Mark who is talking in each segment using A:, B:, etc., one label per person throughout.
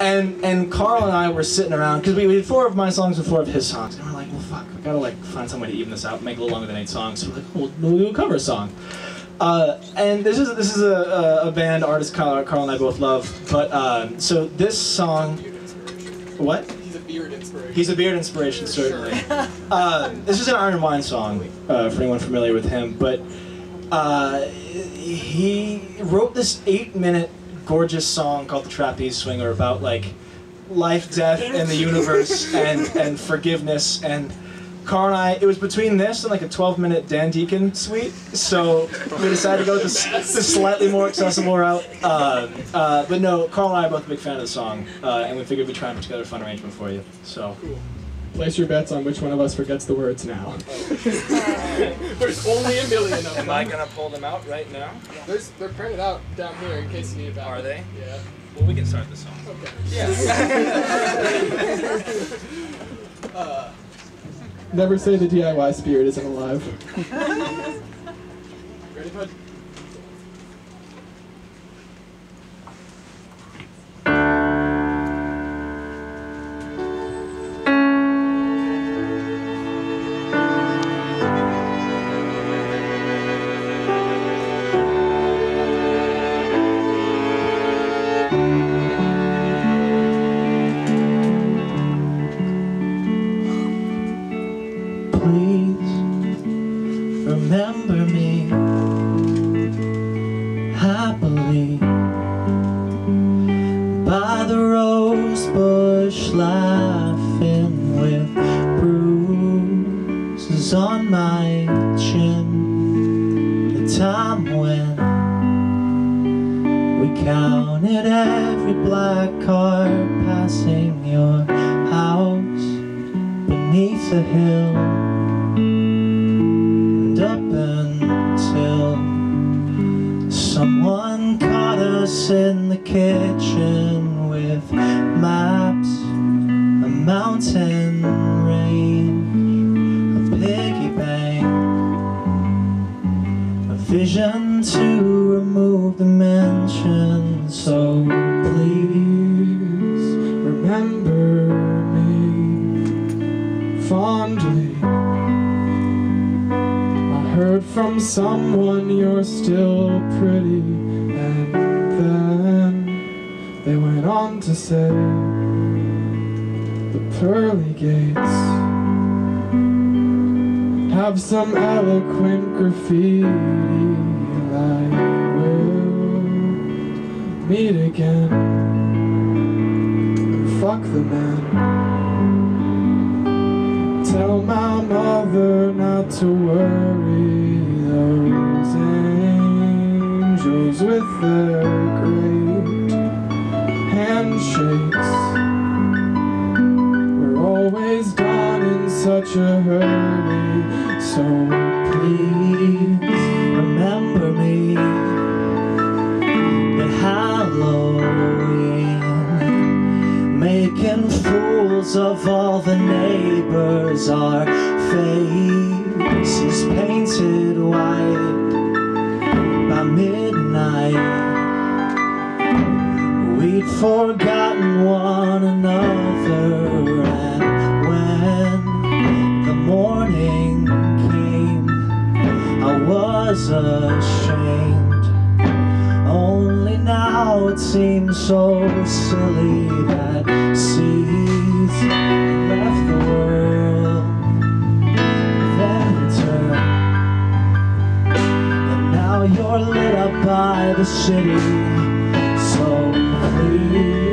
A: and and Carl and I were sitting around because we, we did four of my songs and four of his songs, and we're like, well, fuck, we gotta like find some way to even this out, make it a little longer than eight songs. So we're like, well, we'll do a cover song. Uh, and this is this is a, a, a band artist Carl, Carl and I both love. But um, so this song, what?
B: He's a beard inspiration.
A: He's a beard inspiration, certainly. uh, this is an Iron Wine song, uh, for anyone familiar with him. But uh, he wrote this eight-minute gorgeous song called "The Trapeze Swinger" about like life, death, and the universe, and and forgiveness. And Carl and I, it was between this and like a 12-minute Dan Deacon suite, so we decided to go this, the slightly more accessible route. Uh, uh, but no, Carl and I are both a big fan of the song, uh, and we figured we'd try and put together a fun arrangement for you. So.
B: Place your bets on which one of us forgets the words now. There's only a million of them.
A: Am I gonna pull them out right now?
B: There's, they're printed out down here in case you need a backup.
A: Are they?
B: Yeah.
A: Well, we can start the song.
B: Okay.
A: Yeah.
B: Uh, never say the DIY spirit isn't alive. Ready, bud?
A: Bruises on my chin. The time when we counted every black car passing your house beneath the hill and up until someone caught us in the kitchen with maps, a mountain
B: someone you're still pretty, and then they went on to say the pearly gates have some eloquent graffiti. I will meet again. Fuck the man. Tell my mother not to worry. Angels with their great handshakes We're always gone in such a hurry. So
A: please remember me at Halloween, making fools of all the neighbors. Our midnight. We'd forgotten one another, and when the morning came, I was ashamed. Only now it seems so silly that seas left the world, lit up by the city. So please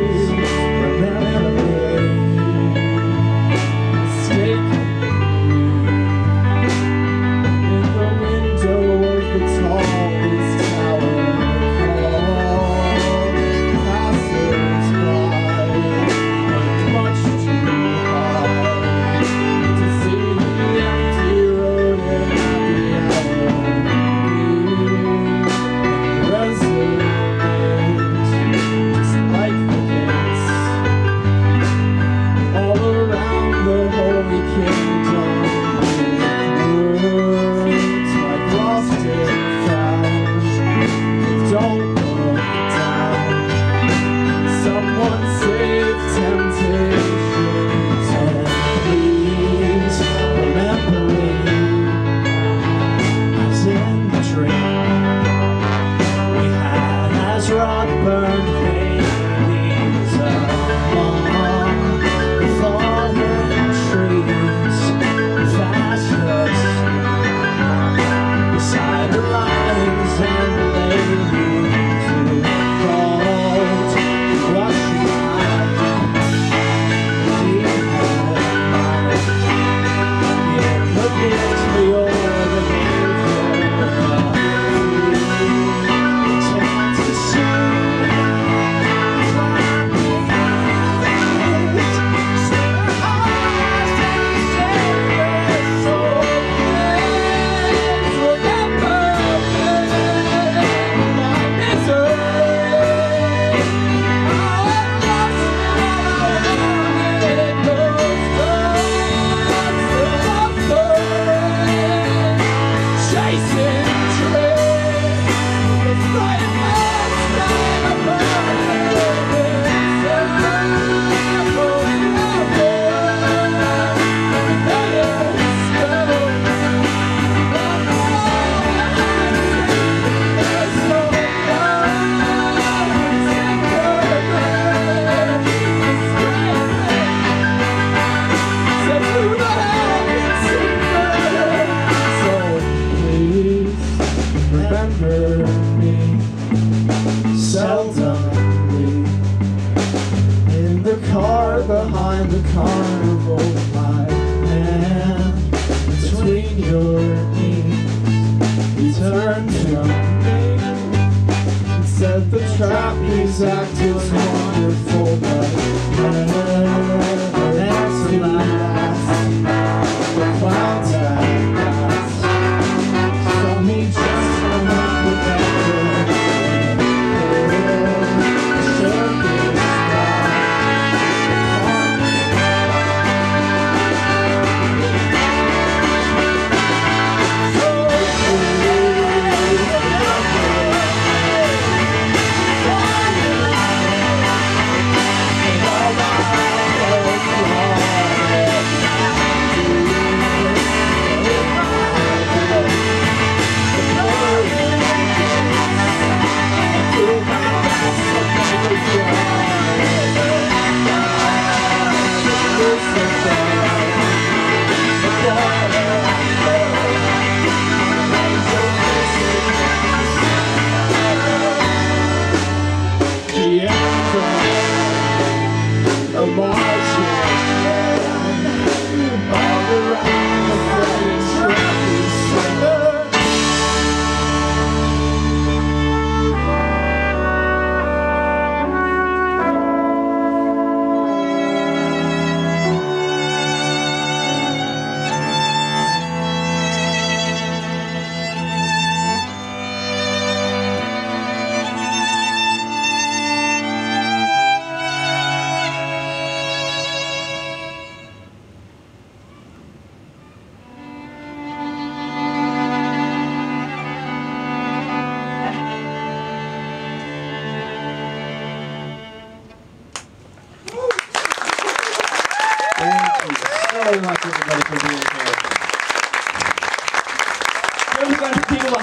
B: time. chasing.
A: Behind the carnival, my hand between your knees. He turned to me and said the trap trapeze
B: act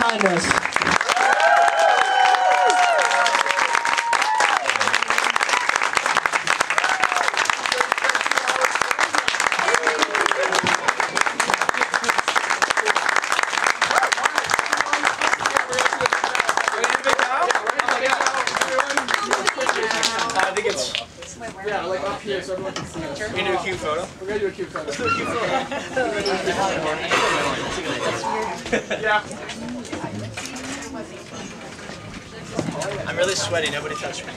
B: behind us.
C: I think it's.
A: Yeah, like up here so everyone can see us.
C: You can do a cute photo.
A: We're gonna do a cute photo. Yeah.
C: I'm really sweaty. Nobody touch me.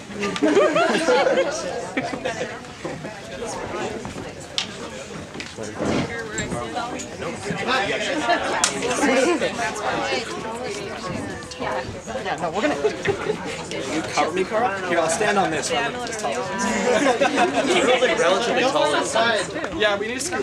C: You cover me, Carl? Here, I'll stand on this. You're like relatively tall.
A: Yeah, we need to scoot